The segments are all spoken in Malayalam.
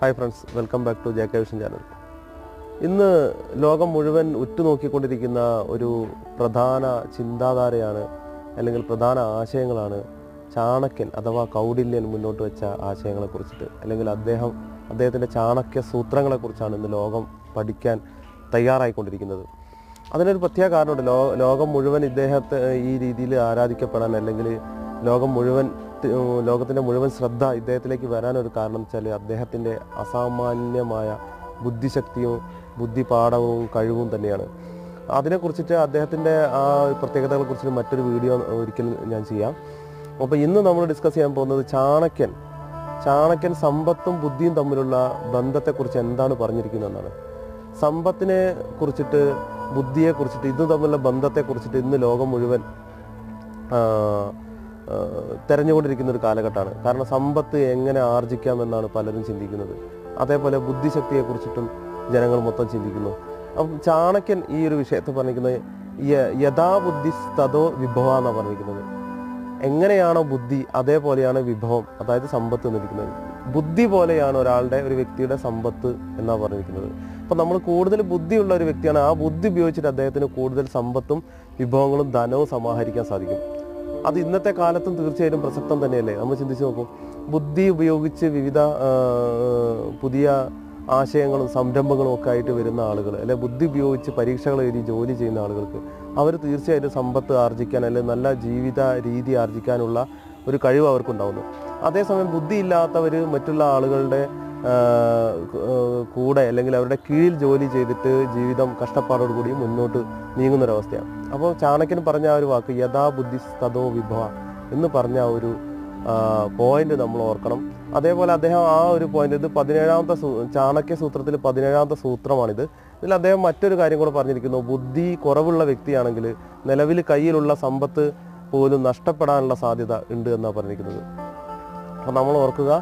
Hi friends welcome back to ജേക്ക vision channel ഇന്ന് ലോകം മുഴുവൻ ഉറ്റുനോക്കിക്കൊണ്ടിരിക്കുന്ന ഒരു പ്രധാന ചിന്താധാരയാണ് അല്ലെങ്കിൽ പ്രധാന ആശയങ്ങളാണ് ചാണക്യൻ അഥവാ കൗടില്യൻ മുന്നോട്ട് വെച്ച ആശയങ്ങളെ കുറിച്ചിട്ട് അല്ലെങ്കിൽ അദ്ദേഹം അദ്ദേഹത്തിന്റെ ചാണക്യ സൂത്രങ്ങളെക്കുറിച്ചാണ് ഇന്ന് ലോകം പഠിക്കാൻ തയ്യാറായിക്കൊണ്ടിരിക്കുന്നത്. അതിനൊരു പ്രത്യേക കാരണമുണ്ട്. ലോകം മുഴുവൻ ഇദ്ദേഹത്തെ ഈ രീതിയിൽ ആരാധിക്കപ്പെടാൻ അല്ലെങ്കിൽ ലോകം മുഴുവൻ ലോകത്തിന്റെ മുഴുവൻ ശ്രദ്ധ ഇദ്ദേഹത്തിലേക്ക് വരാനൊരു കാരണം വെച്ചാൽ അദ്ദേഹത്തിന്റെ അസാമാന്യമായ ബുദ്ധിശക്തിയും ബുദ്ധിപാഠവും കഴിവും തന്നെയാണ്. അതിനെക്കുറിച്ചിട്ട് അദ്ദേഹത്തിന്റെ ആ പ്രത്യേകതകളെ കുറിച്ച് മറ്റൊരു വീഡിയോ ഒരിക്കലും ഞാൻ ചെയ്യാം. അപ്പോൾ ഇന്ന് നമ്മൾ ഡിസ്കസ് ചെയ്യാൻ പോകുന്നത് ചാണക്യൻ. ചാണക്യൻ സമ്പത്തും ബുദ്ധിയും തമ്മിലുള്ള ബന്ധത്തെക്കുറിച്ച് എന്താണ് പറഞ്ഞിരിക്കുന്നതെന്നാണ് സമ്പത്തിനെ കുറിച്ചിട്ട് ബുദ്ധിയെക്കുറിച്ചിട്ട് ഇത് തമ്മിലുള്ള ബന്ധത്തെക്കുറിച്ചിട്ട് ഇന്ന് ലോകം മുഴുവൻ തെരഞ്ഞുകൊണ്ടിരിക്കുന്ന ഒരു കാലഘട്ടമാണ്. കാരണം സമ്പത്ത് എങ്ങനെ ആർജിക്കാമെന്നാണ് പലരും ചിന്തിക്കുന്നത്. അതേപോലെ ബുദ്ധിശക്തിയെ കുറിച്ചിട്ടും ജനങ്ങൾ മൊത്തം ചിന്തിക്കുന്നു. അപ്പം ചാണക്യൻ ഈ ഒരു വിഷയത്തെ പറഞ്ഞിരിക്കുന്നത് യഥാബുദ്ധി യഥാ ബുദ്ധി തതോ വിഭവ എന്നാണ് പറഞ്ഞിരിക്കുന്നത്. എങ്ങനെയാണോ ബുദ്ധി അതേപോലെയാണ് വിഭവം അതായത് സമ്പത്ത് എന്നിരിക്കുന്നത് ബുദ്ധി പോലെയാണ് ഒരാളുടെ ഒരു വ്യക്തിയുടെ സമ്പത്ത് എന്നാണ് പറഞ്ഞിരിക്കുന്നത്. അപ്പം നമ്മൾ കൂടുതൽ ബുദ്ധിയുള്ള ഒരു വ്യക്തിയാണ്. ആ ബുദ്ധി ഉപയോഗിച്ചിട്ട് അദ്ദേഹത്തിന് കൂടുതൽ സമ്പത്തും വിഭവങ്ങളും ധനവും സമാഹരിക്കാൻ സാധിക്കും. അത് ഇന്നത്തെ കാലത്തും തീർച്ചയായിട്ടും പ്രസക്തം തന്നെയല്ലേ? നമ്മൾ ചിന്തിച്ച് നോക്കൂ. ബുദ്ധി ഉപയോഗിച്ച് വിവിധ പുതിയ ആശയങ്ങളും സംരംഭങ്ങളും ഒക്കെ ആയിട്ട് വരുന്ന ആളുകൾ അല്ലെ ബുദ്ധി ഉപയോഗിച്ച് പരീക്ഷകൾ എഴുതി ജോലി ചെയ്യുന്ന ആളുകൾക്ക് അവർ തീർച്ചയായിട്ടും സമ്പത്ത് ആർജിക്കാൻ അല്ലെങ്കിൽ നല്ല ജീവിത രീതി ആർജിക്കാനുള്ള ഒരു കഴിവ് അവർക്കുണ്ടാവുന്നു. അതേസമയം ബുദ്ധി ഇല്ലാത്തവർ മറ്റുള്ള ആളുകളുടെ കൂടെ അല്ലെങ്കിൽ അവരുടെ കീഴിൽ ജോലി ചെയ്തിട്ട് ജീവിതം കഷ്ടപ്പാടോട് കൂടി മുന്നോട്ട് നീങ്ങുന്നൊരവസ്ഥയാണ്. അപ്പോൾ ചാണക്യൻ പറഞ്ഞ ആ ഒരു വാക്ക് യഥാ ബുദ്ധി വിഭവ എന്ന് പറഞ്ഞ ഒരു പോയിന്റ് നമ്മൾ ഓർക്കണം. അതേപോലെ അദ്ദേഹം ആ ഒരു പോയിന്റ് ഇത് പതിനേഴാമത്തെ ചാണക്യ സൂത്രത്തിൽ പതിനേഴാമത്തെ സൂത്രമാണിത്. ഇതിൽ അദ്ദേഹം മറ്റൊരു കാര്യം കൂടെ പറഞ്ഞിരിക്കുന്നു. ബുദ്ധി കുറവുള്ള വ്യക്തിയാണെങ്കിൽ നിലവിൽ കയ്യിലുള്ള സമ്പത്ത് പോലും നഷ്ടപ്പെടാനുള്ള സാധ്യത ഉണ്ട് എന്നാണ് പറഞ്ഞിരിക്കുന്നത്. അപ്പം നമ്മൾ ഓർക്കുക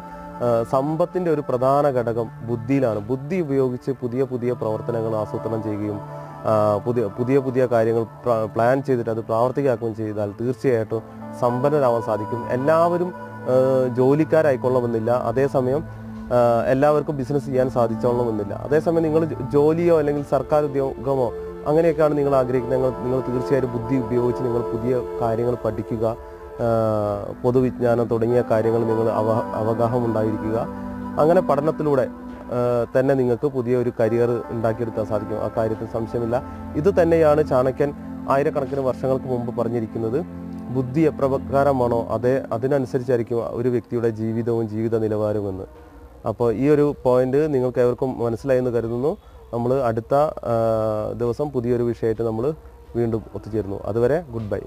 ആ, സമ്പത്തിന്റെ ഒരു പ്രധാന ഘടകം ബുദ്ധിയിലാണ്. ബുദ്ധി ഉപയോഗിച്ച് പുതിയ പുതിയ പ്രവർത്തനങ്ങൾ ആസൂത്രണം ചെയ്യുകയും പുതിയ പുതിയ പുതിയ കാര്യങ്ങൾ പ്ലാൻ ചെയ്തിട്ട് അത് പ്രാവർത്തികമാക്കുകയും ചെയ്താൽ തീർച്ചയായിട്ടും സമ്പന്നരാവാൻ സാധിക്കും. എല്ലാവരും ജോലിക്കാരായിക്കൊള്ളണമെന്നില്ല. അതേസമയം എല്ലാവർക്കും ബിസിനസ് ചെയ്യാൻ സാധിച്ചോളണമെന്നില്ല. അതേസമയം നിങ്ങൾ ജോലിയോ അല്ലെങ്കിൽ സർക്കാർ ഉദ്യോഗമോ അങ്ങനെയൊക്കെയാണ് നിങ്ങൾ ആഗ്രഹിക്കുന്നത്. നിങ്ങൾ തീർച്ചയായും ബുദ്ധി ഉപയോഗിച്ച് നിങ്ങൾ പുതിയ കാര്യങ്ങൾ പഠിക്കുക. പൊതുവിജ്ഞാനം തുടങ്ങിയ കാര്യങ്ങൾ നിങ്ങൾ അവ അവഗാഹം ഉണ്ടായിരിക്കുക. അങ്ങനെ പഠനത്തിലൂടെ തന്നെ നിങ്ങൾക്ക് പുതിയ ഒരു കരിയർ ഉണ്ടാക്കിയെടുക്കാൻ സാധിക്കും. ആ കാര്യത്തിൽ സംശയമില്ല. ഇത് തന്നെയാണ് ചാണക്യൻ ആയിരക്കണക്കിന് വർഷങ്ങൾക്ക് മുമ്പ് പറഞ്ഞിരിക്കുന്നത്. ബുദ്ധി എപ്രകാരമാണോ അതേ അതിനനുസരിച്ചായിരിക്കും ഒരു വ്യക്തിയുടെ ജീവിതവും ജീവിത നിലവാരവും എന്ന് അപ്പോൾ ഈ ഒരു പോയിന്റ് നിങ്ങൾക്ക് ഏവർക്കും മനസ്സിലായെന്ന് കരുതുന്നു. നമ്മൾ അടുത്ത ദിവസം പുതിയൊരു വിഷയമായിട്ട് നമ്മൾ വീണ്ടും ഒത്തുചേരുന്നു. അതുവരെ ഗുഡ് ബൈ.